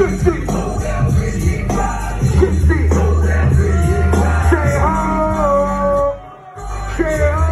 Say ho! Say ho!